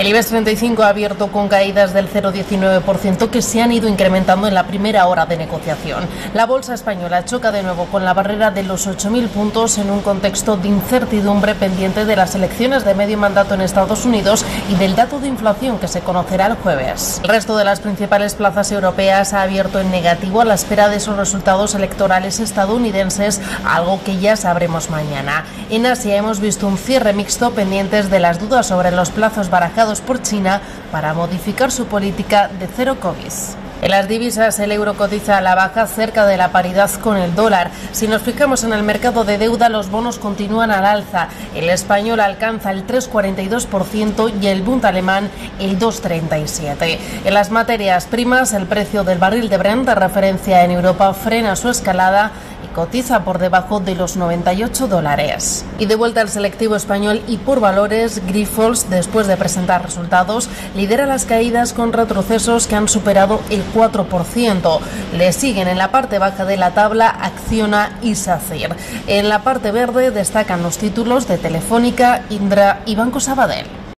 El IBEX 35 ha abierto con caídas del 0,19% que se han ido incrementando en la primera hora de negociación. La bolsa española choca de nuevo con la barrera de los 8.000 puntos en un contexto de incertidumbre pendiente de las elecciones de medio mandato en Estados Unidos y del dato de inflación que se conocerá el jueves. El resto de las principales plazas europeas ha abierto en negativo a la espera de esos resultados electorales estadounidenses, algo que ya sabremos mañana. En Asia hemos visto un cierre mixto pendientes de las dudas sobre los plazos barajados por China para modificar su política de cero COVID. En las divisas el euro cotiza a la baja cerca de la paridad con el dólar. Si nos fijamos en el mercado de deuda, los bonos continúan al alza. El español alcanza el 3,42% y el Bund alemán el 2,37%. En las materias primas, el precio del barril de Brent de referencia en Europa frena su escalada cotiza por debajo de los 98 dólares. Y de vuelta al selectivo español y por valores, Grifols, después de presentar resultados, lidera las caídas con retrocesos que han superado el 4%. Le siguen en la parte baja de la tabla Acciona y SACIR. En la parte verde destacan los títulos de Telefónica, Indra y Banco Sabadell.